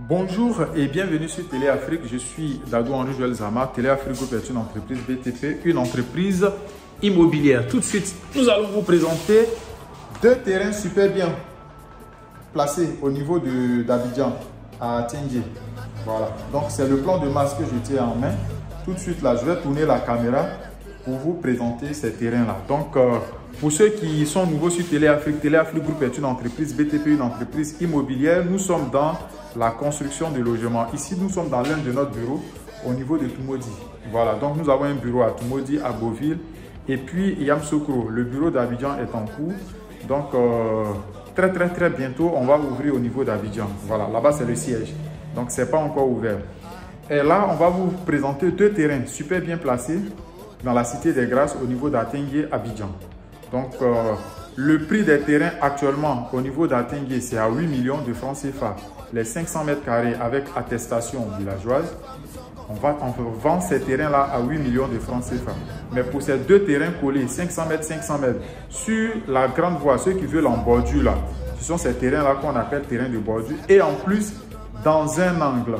Bonjour et bienvenue sur Téléafrique. Je suis Dado Henri Joël Zama. Téléafrique Group est une entreprise BTP, une entreprise immobilière. Tout de suite, nous allons vous présenter deux terrains super bien placés au niveau d'Abidjan à Tingué. Voilà, donc c'est le plan de masse que je tiens en main. Tout de suite là, je vais tourner la caméra pour vous présenter ces terrains-là. Donc, euh, pour ceux qui sont nouveaux sur Téléafrique, Téléafrique Group est une entreprise BTP, une entreprise immobilière. Nous sommes dans la construction de logements. Ici, nous sommes dans l'un de nos bureaux au niveau de Tumodi. Voilà, donc nous avons un bureau à Tumodi, à Beauville. Et puis Yamsokro, le bureau d'Abidjan est en cours. Donc, euh, très très très bientôt, on va ouvrir au niveau d'Abidjan. Voilà, là-bas c'est le siège. Donc, c'est pas encore ouvert. Et là, on va vous présenter deux terrains super bien placés dans la Cité des Grâces au niveau d'Atengue, Abidjan. Donc, euh, le prix des terrains actuellement au niveau d'Atengue, c'est à 8 millions de francs CFA. Les 500 mètres carrés avec attestation villageoise, on, va, on vend ces terrains-là à 8 millions de francs CFA. Mais pour ces deux terrains collés, 500 mètres, 500 mètres, sur la grande voie, ceux qui veulent en bordure là, ce sont ces terrains-là qu'on appelle terrains de bordure. Et en plus, dans un angle,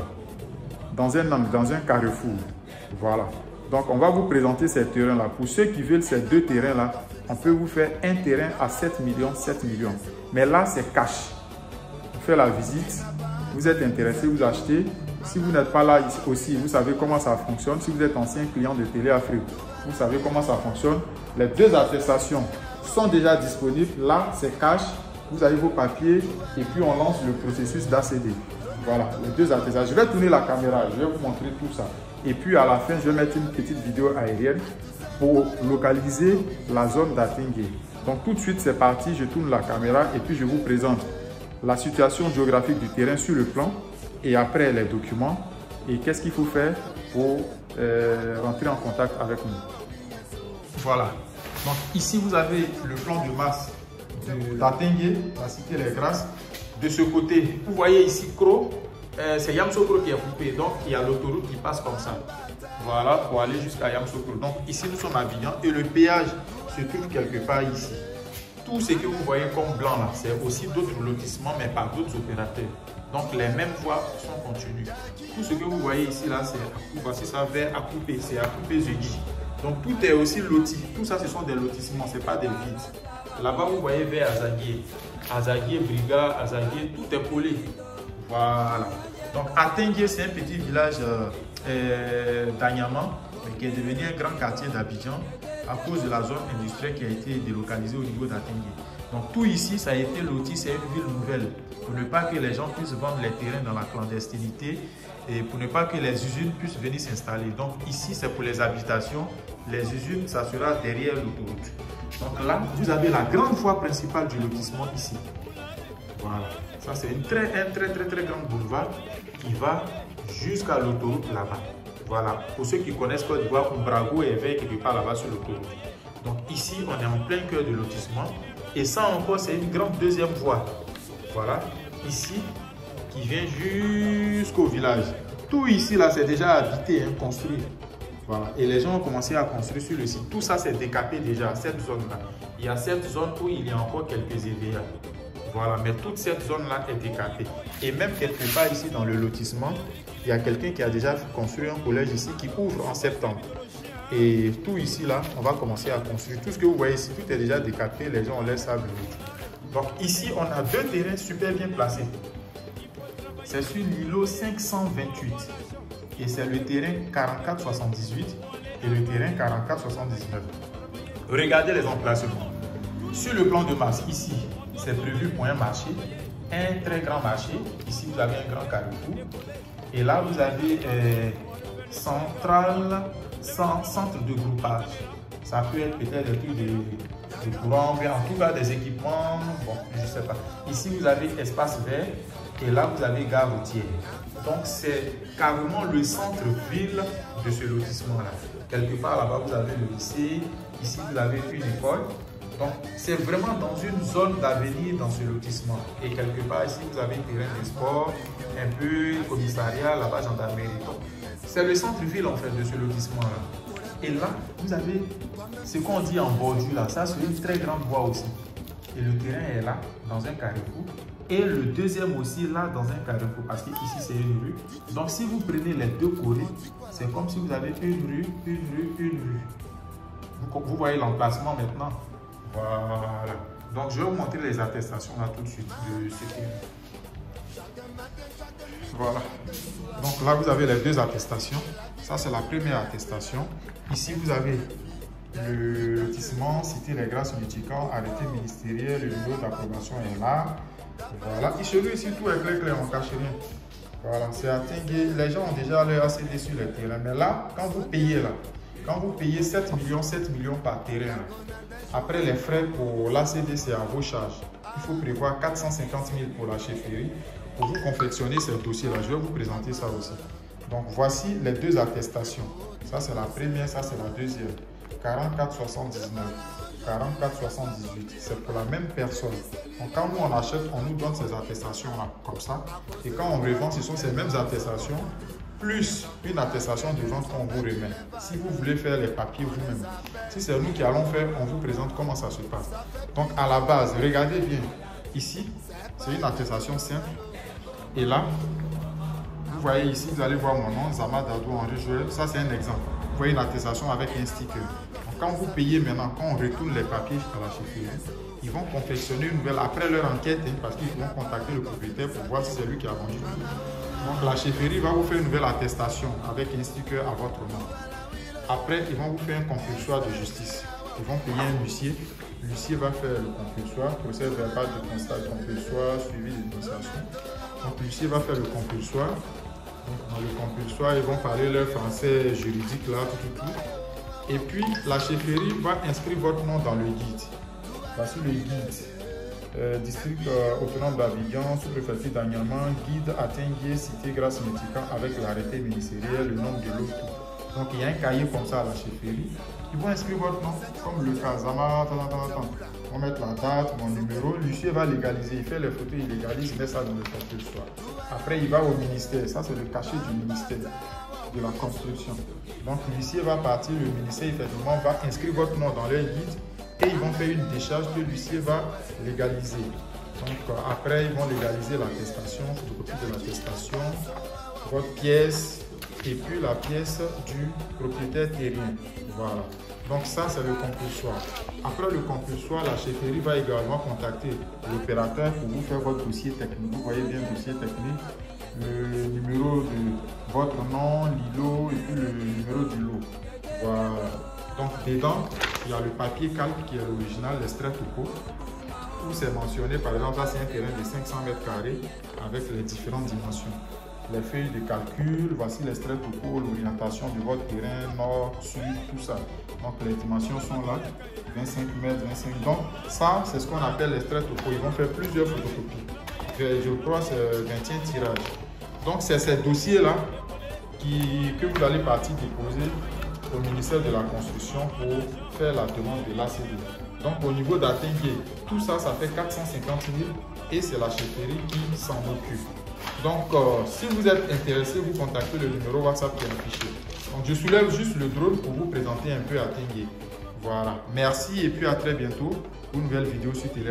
dans un angle, dans un carrefour. Voilà. Donc, on va vous présenter ces terrains-là. Pour ceux qui veulent ces deux terrains-là, on peut vous faire un terrain à 7 millions, 7 millions. Mais là, c'est cash. Vous faites la visite, vous êtes intéressé, vous achetez. Si vous n'êtes pas là aussi, vous savez comment ça fonctionne. Si vous êtes ancien client de Téléafrique, vous savez comment ça fonctionne. Les deux attestations sont déjà disponibles. Là, c'est cash. Vous avez vos papiers et puis on lance le processus d'ACD. Voilà, les deux attestations. Je vais tourner la caméra, je vais vous montrer tout ça. Et puis à la fin, je vais mettre une petite vidéo aérienne pour localiser la zone d'Atingue. Donc tout de suite, c'est parti, je tourne la caméra et puis je vous présente la situation géographique du terrain sur le plan et après les documents et qu'est-ce qu'il faut faire pour euh, rentrer en contact avec nous. Voilà. Donc ici, vous avez le plan de masse d'Atingue, la cité Les Grâces. De ce côté, vous voyez ici Cro, euh, c'est Yamsokro qui est coupé, donc il y a l'autoroute qui passe comme ça. Voilà, pour aller jusqu'à Yamsokro. Donc ici, nous sommes à Bignan et le péage se trouve quelque part ici. Tout ce que vous voyez comme blanc là, c'est aussi d'autres lotissements, mais par d'autres opérateurs. Donc les mêmes voies sont continues. Tout ce que vous voyez ici là, c'est voici ça vers à couper, c'est à couper. Donc tout est aussi loti. Tout ça, ce sont des lotissements, ce n'est pas des vides. Là-bas, vous voyez vers Azaguier. Azaguier, Briga, Azaguier, tout est collé. Voilà. Donc Atengue, c'est un petit village euh, euh qui est devenu un grand quartier d'Abidjan à cause de la zone industrielle qui a été délocalisée au niveau d'Atengue. Donc tout ici, ça a été loti, c'est une ville nouvelle. Pour ne pas que les gens puissent vendre les terrains dans la clandestinité et pour ne pas que les usines puissent venir s'installer. Donc ici, c'est pour les habitations. Les usines, ça sera derrière l'autoroute. Donc là, vous avez la grande voie principale du lotissement ici. Voilà. Ça, c'est un très, un très, très, très grand boulevard qui va jusqu'à l'autoroute là-bas. Voilà. Pour ceux qui connaissent Côte d'Ivoire, Brago est veille quelque part là-bas sur l'autoroute. Donc ici, on est en plein cœur de lotissement. Et ça encore, c'est une grande deuxième voie. Voilà. Ici, qui vient jusqu'au village. Tout ici, là, c'est déjà habité, hein, construit. Voilà. Et les gens ont commencé à construire sur le site. Tout ça, c'est décapé déjà, cette zone-là. Il y a cette zone où il y a encore quelques EVA. Voilà, mais toute cette zone-là est décapée. Et même quelque part ici dans le lotissement, il y a quelqu'un qui a déjà construit un collège ici qui ouvre en septembre. Et tout ici, là, on va commencer à construire. Tout ce que vous voyez ici, tout est déjà décapé, les gens ont laissé sable. Donc ici, on a deux terrains super bien placés. C'est sur l'îlot 528. Et c'est le terrain 4478 et le terrain 4479. Regardez les emplacements. Sur le plan de masse, ici, c'est prévu pour un marché, un très grand marché. Ici, vous avez un grand carrefour. Et là, vous avez euh, central, centre de groupage. Ça peut être peut-être des trucs de, de courant, en tout cas des équipements, bon, je ne sais pas. Ici, vous avez espace vert et là, vous avez gare routière. Donc, c'est carrément le centre-ville de ce lotissement-là. Quelque part là-bas, vous avez le lycée. Ici, vous avez une école. Donc, c'est vraiment dans une zone d'avenir dans ce lotissement. Et quelque part ici, vous avez un terrain de sport, un peu commissariat, là-bas, gendarmerie. c'est le centre-ville en fait de ce lotissement-là. Et là, vous avez ce qu'on dit en bordure là. Ça, c'est une très grande voie aussi. Et le terrain est là, dans un carrefour. Et le deuxième aussi là dans un carrefour parce qu'ici c'est une rue. Donc si vous prenez les deux côtés, c'est comme si vous avez une rue, une rue, une rue. Vous voyez l'emplacement maintenant. Voilà. Donc je vais vous montrer les attestations là tout de suite de Voilà. Donc là vous avez les deux attestations. Ça c'est la première attestation. Ici vous avez le lotissement Cité les Grâces Multicamp, arrêté ministériel, le numéro d'approbation est là. Voilà. Et chez lui, ici, tout est clair, clair, on ne cache rien. Voilà, c'est à Les gens ont déjà l'air assez déçus les terrains. Mais là, quand vous payez là, quand vous payez 7 millions, 7 millions par terrain, après les frais pour l'ACD, c'est à vos charges. Il faut prévoir 450 000 pour la chefferie. Pour vous confectionner ce dossier-là, je vais vous présenter ça aussi. Donc, voici les deux attestations. Ça, c'est la première, ça, c'est la deuxième. 44,79. 44,78. C'est pour la même personne. Donc, quand nous on achète, on nous donne ces attestations-là, comme ça. Et quand on revend, ce sont ces mêmes attestations, plus une attestation de vente qu'on vous remet. Si vous voulez faire les papiers vous-même. Si c'est nous qui allons faire, on vous présente comment ça se passe. Donc, à la base, regardez bien. Ici, c'est une attestation simple. Et là, vous voyez ici, vous allez voir mon nom, Zama Dadou Henri. Ça, c'est un exemple voyez une attestation avec un sticker. quand vous payez maintenant, quand on retourne les papiers à la ils vont confectionner une nouvelle après leur enquête hein, parce qu'ils vont contacter le propriétaire pour voir si c'est lui qui a vendu. Donc la chefferie va vous faire une nouvelle attestation avec un sticker à votre nom. Après, ils vont vous faire un compulsoire de justice. Ils vont payer un huissier. L'huissier va faire le compulsoire, procès verbal de constat compulsoire, suivi de dénonciation. Donc l'huissier va faire le compulsoire dans le compulsoire, ils vont parler leur français juridique là, tout, tout, tout. Et puis, la chefferie va inscrire votre nom dans le guide. Voici le guide. Euh, district euh, autonome d'Abidjan, sous-préfecture d'Agnaman, guide Attenguier, cité Grâce Métican avec l'arrêté ministériel, le nom de l'autre. Donc il y a un cahier comme ça à la chefferie. Ils vont inscrire votre nom, comme le cas Zama, On va mettre la date, mon numéro. L'huissier va légaliser, il fait les photos, il légalise, il met ça dans le compulsoire. Après, il va au ministère. Ça, c'est le cachet du ministère de la construction. Donc, l'huissier va partir, le ministère, effectivement, va inscrire votre nom dans leur guide et ils vont faire une décharge que l'huissier va légaliser. Donc, euh, après, ils vont légaliser l'attestation, photocopie de l'attestation, votre pièce et puis la pièce du propriétaire terrien. Voilà. Donc ça, c'est le compulsoire. Après le compulsoire, la chefferie va également contacter l'opérateur pour vous faire votre dossier technique. Vous voyez bien le dossier technique, le numéro de votre nom, l'îlot et puis le numéro du lot. Voilà. Donc dedans, il y a le papier calque qui est l'original, l'extrait topo, où c'est mentionné, par exemple, là c'est un terrain de 500 mètres carrés avec les différentes dimensions les feuilles de calcul, voici l'extrait topo, l'orientation de votre terrain, nord, sud, tout ça. Donc les dimensions sont là, 25 mètres, 25. Donc ça, c'est ce qu'on appelle l'extrait topo. Ils vont faire plusieurs photocopies. Je crois que c'est 21 tirages. Donc c'est ces dossiers-là que vous allez partir déposer au ministère de la Construction pour faire la demande de l'ACD. Donc au niveau d'Atengue, tout ça, ça fait 450 000 et c'est la chefferie qui s'en occupe. Donc, euh, si vous êtes intéressé, vous contactez le numéro WhatsApp qui est affiché. Donc, je soulève juste le drone pour vous présenter un peu à Tengue. Voilà. Merci et puis à très bientôt pour une nouvelle vidéo sur Télé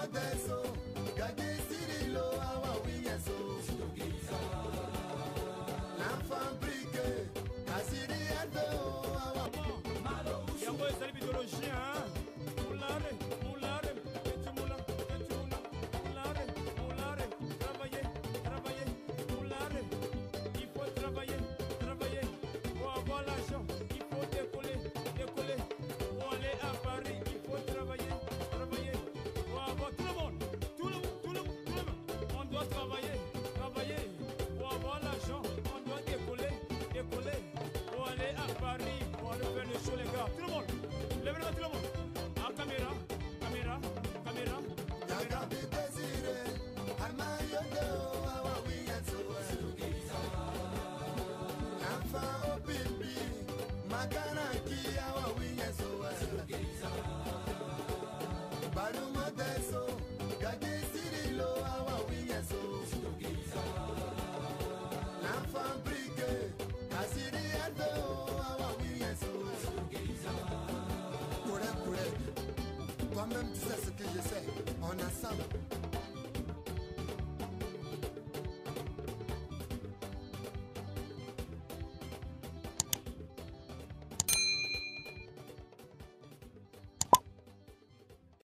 ensemble.